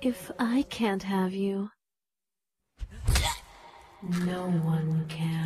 If I can't have you, no one can.